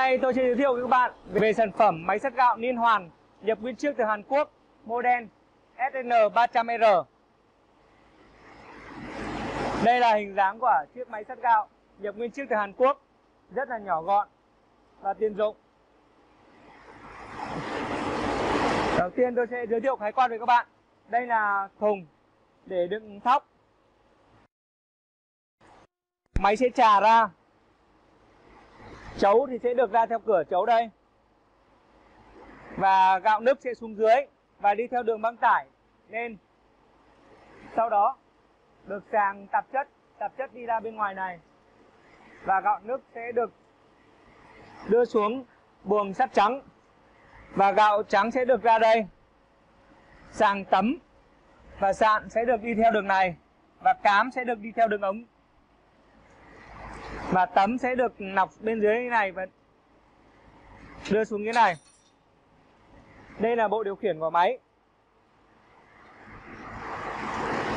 Hôm nay tôi sẽ giới thiệu với các bạn về sản phẩm máy sắt gạo Niên Hoàn nhập nguyên chiếc từ Hàn Quốc, model SN300R. Đây là hình dáng của chiếc máy sắt gạo nhập nguyên chiếc từ Hàn Quốc, rất là nhỏ gọn và tiện dụng. Đầu tiên tôi sẽ giới thiệu khái quát với các bạn. Đây là thùng để đựng thóc. Máy sẽ trà ra. Chấu thì sẽ được ra theo cửa chấu đây. Và gạo nếp sẽ xuống dưới và đi theo đường băng tải lên. Sau đó được sàng tạp chất, tạp chất đi ra bên ngoài này. Và gạo nước sẽ được đưa xuống buồng sắt trắng và gạo trắng sẽ được ra đây sàng tấm và sạn sẽ được đi theo đường này và cám sẽ được đi theo đường ống và tấm sẽ được nọc bên dưới như này và đưa xuống cái này. Đây là bộ điều khiển của máy.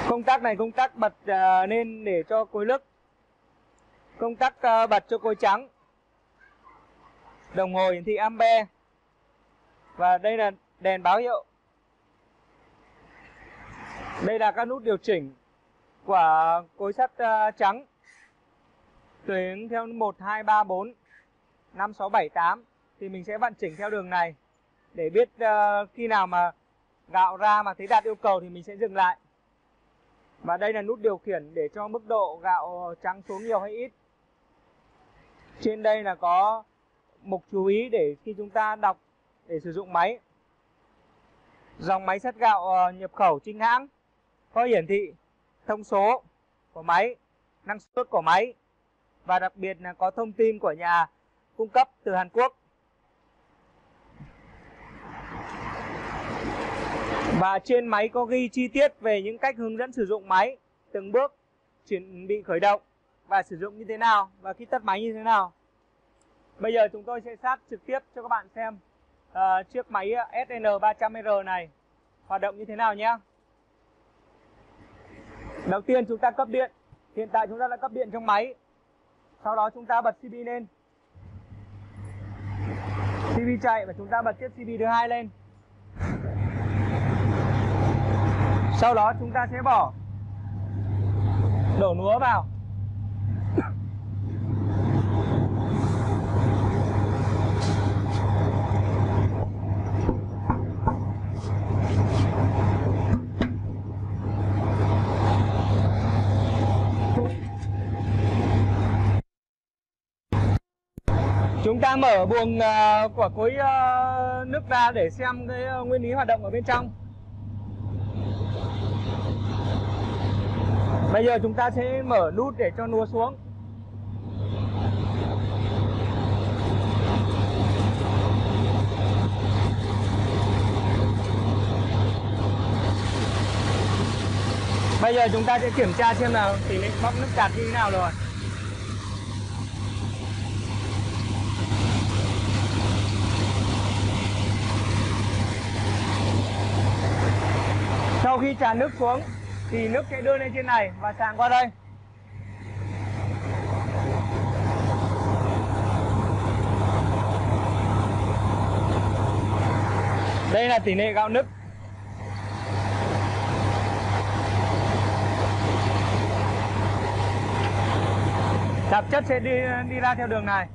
Công tắc này công tắc bật uh, lên để cho cối lức công tắc uh, bật cho cối trắng. Đồng hồ hiển thị ampe. Và đây là đèn báo hiệu. Đây là các nút điều chỉnh của cối sắt uh, trắng tuyến theo 1, 2, 3, 4 5, 6, 7, 8 thì mình sẽ vận chỉnh theo đường này. Để biết uh, khi nào mà gạo ra mà thấy đạt yêu cầu thì mình sẽ dừng lại. Và đây là nút điều khiển để cho mức độ gạo trắng xuống nhiều hay ít. Trên đây là có mục chú ý để khi chúng ta đọc để sử dụng máy. Dòng máy sắt gạo ờ, nhập khẩu chính hãng có hiển thị thông số của máy năng suất của máy và đặc biệt là có thông tin của nhà cung cấp từ Hàn Quốc. Và trên máy có ghi chi tiết về những cách hướng dẫn sử dụng máy từng bước chuẩn bị khởi động và sử dụng như thế nào và khi tắt máy như thế nào. Bây giờ chúng tôi sẽ sát trực tiếp cho các bạn xem uh, chiếc máy SN300R này hoạt động như thế nào nhé. Đầu tiên chúng ta cấp điện. Hiện tại chúng ta đã cấp điện trong máy sau đó chúng ta bật CB lên. CB chạy và chúng ta bật tiếp CB thứ hai lên. Sau đó chúng ta sẽ bỏ đổ lúa vào chúng ta mở buồng à, của cối à, nước ra để xem cái à, nguyên lý hoạt động ở bên trong. Bây giờ chúng ta sẽ mở nút để cho nua xuống. Bây giờ chúng ta sẽ kiểm tra xem là tỷ lệ bóc nước chặt như thế nào rồi. Sau khi tràn nước xuống, thì nước sẽ đưa lên trên này và tràn qua đây. Đây là tỷ lệ gạo nứt tạp chất sẽ đi đi ra theo đường này.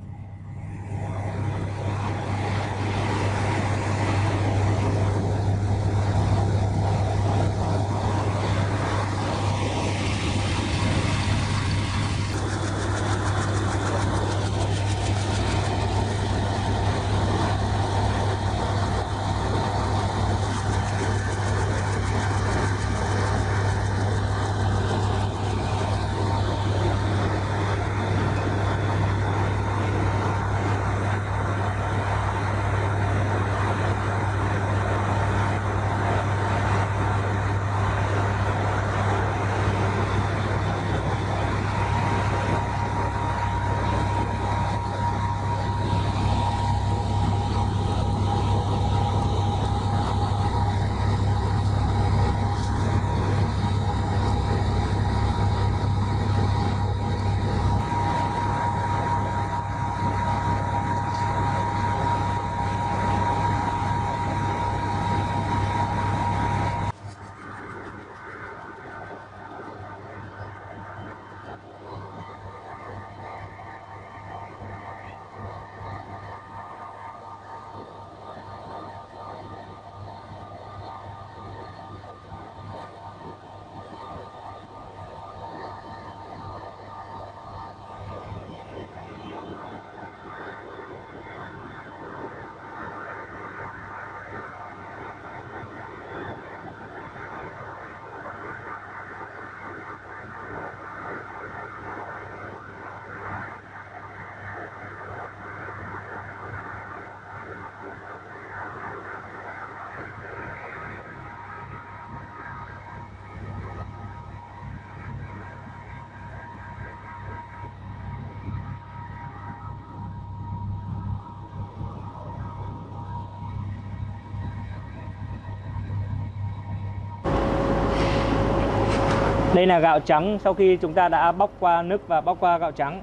Đây là gạo trắng sau khi chúng ta đã bóc qua nước và bóc qua gạo trắng.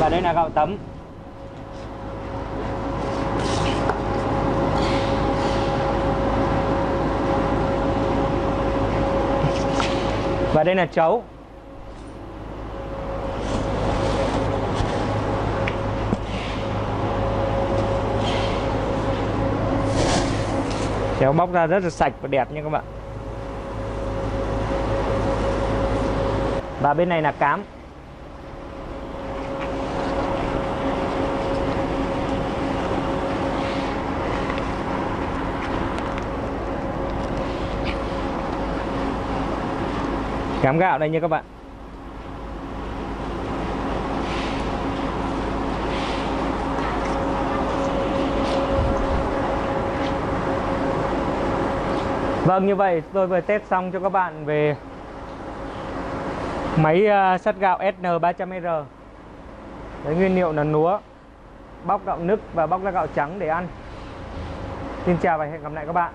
Và đây là gạo tấm. Và đây là chấu. Chéo bóc ra rất là sạch và đẹp nha các bạn. Và bên này là cám. Cám gạo đây nha các bạn. Vâng như vậy tôi vừa test xong cho các bạn về máy uh, sắt gạo SN300R Đấy, nguyên liệu là lúa bóc gạo nứt và bóc ra gạo trắng để ăn. Xin chào và hẹn gặp lại các bạn.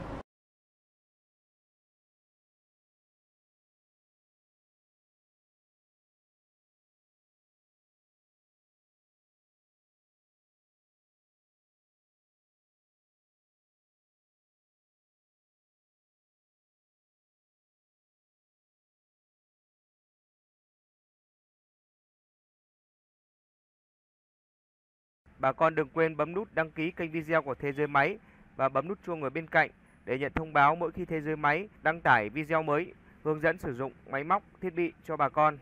Bà con đừng quên bấm nút đăng ký kênh video của Thế giới máy và bấm nút chuông ở bên cạnh để nhận thông báo mỗi khi Thế giới máy đăng tải video mới hướng dẫn sử dụng máy móc, thiết bị cho bà con.